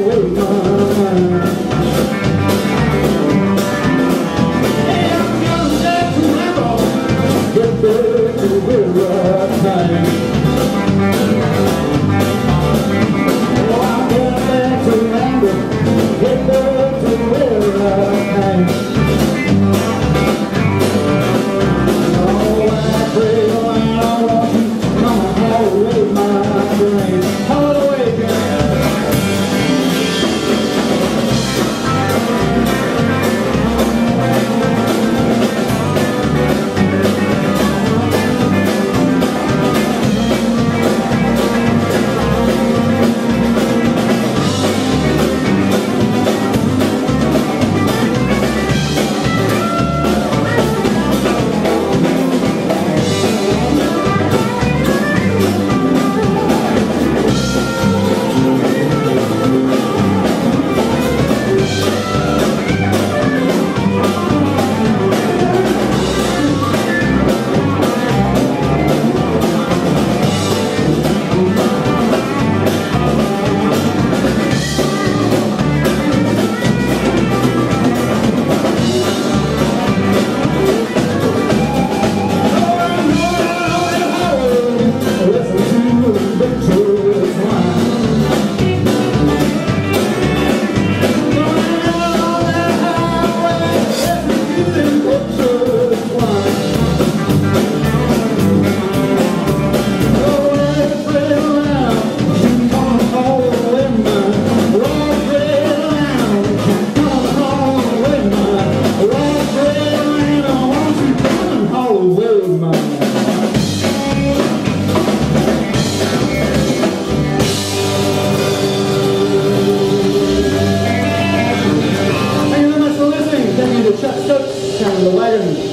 oh heaven